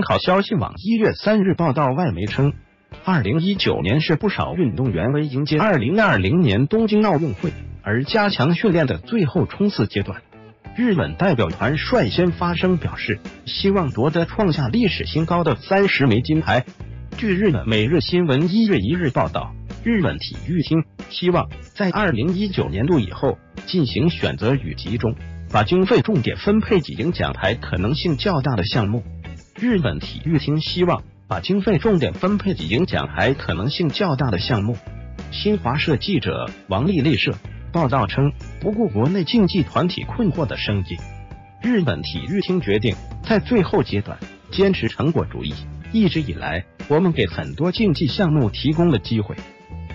考消息网一月三日报道，外媒称，二零一九年是不少运动员为迎接二零二零年东京奥运会而加强训练的最后冲刺阶段。日本代表团率先发声表示，希望夺得创下历史新高的三十枚金牌。据日本每日新闻一月一日报道，日本体育厅希望在二零一九年度以后进行选择与集中，把经费重点分配给赢奖牌可能性较大的项目。日本体育厅希望把经费重点分配给赢奖牌可能性较大的项目。新华社记者王丽丽社。报道称，不顾国内竞技团体困惑的声音，日本体育厅决定在最后阶段坚持成果主义。一直以来，我们给很多竞技项目提供了机会，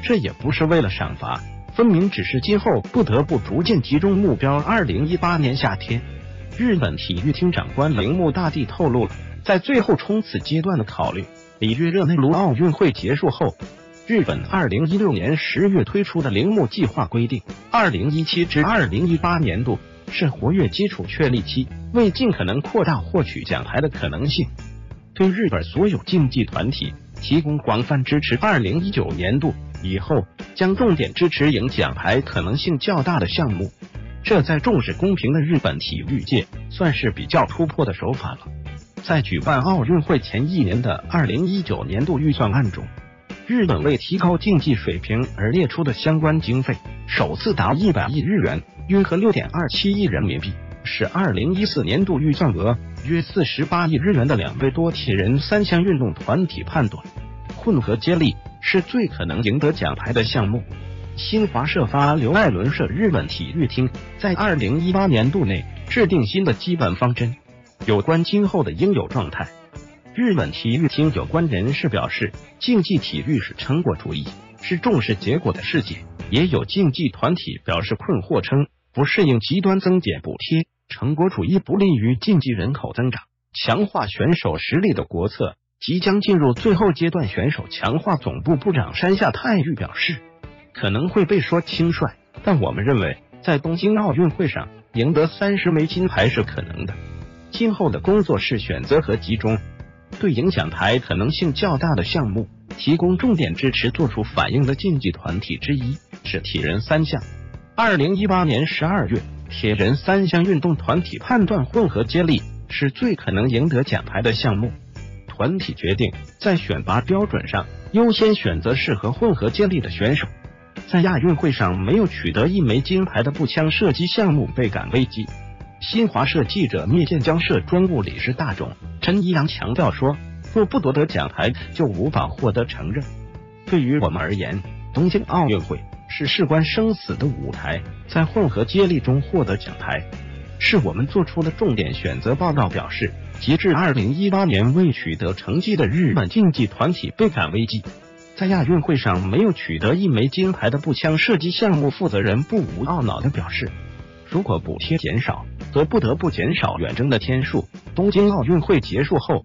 这也不是为了赏罚，分明只是今后不得不逐渐集中目标。二零一八年夏天，日本体育厅长官铃木大地透露了在最后冲刺阶段的考虑。里约热内卢奥运会结束后。日本二零一六年十月推出的铃木计划规定，二零一七至二零一八年度是活跃基础确立期，为尽可能扩大获取奖牌的可能性，对日本所有竞技团体提供广泛支持。二零一九年度以后将重点支持赢奖牌可能性较大的项目，这在重视公平的日本体育界算是比较突破的手法了。在举办奥运会前一年的二零一九年度预算案中。日本为提高竞技水平而列出的相关经费首次达一百亿日元，约合六点二七亿人民币，是二零一四年度预算额约四十八亿日元的两倍多。铁人三项运动团体判断，混合接力是最可能赢得奖牌的项目。新华社发刘艾伦社日本体育厅在二零一八年度内制定新的基本方针，有关今后的应有状态。日本体育厅有关人士表示，竞技体育是成果主义，是重视结果的世界。也有竞技团体表示困惑，称不适应极端增减补贴，成果主义不利于竞技人口增长，强化选手实力的国策即将进入最后阶段。选手强化总部部长山下泰裕表示，可能会被说轻率，但我们认为在东京奥运会上赢得三十枚金牌是可能的。今后的工作是选择和集中。对影响台可能性较大的项目提供重点支持，做出反应的竞技团体之一是铁人三项。二零一八年十二月，铁人三项运动团体判断混合接力是最可能赢得奖牌的项目，团体决定在选拔标准上优先选择适合混合接力的选手。在亚运会上没有取得一枚金牌的步枪射击项目倍感危机。新华社记者聂建江社专务理事大冢陈一阳强调说：“若不夺得奖牌，就无法获得承认。对于我们而言，东京奥运会是事关生死的舞台，在混合接力中获得奖牌，是我们做出的重点选择。”报道表示，截至二零一八年未取得成绩的日本竞技团体倍感危机，在亚运会上没有取得一枚金牌的步枪射击项目负责人不无懊恼的表示：“如果补贴减少。”则不得不减少远征的天数。东京奥运会结束后，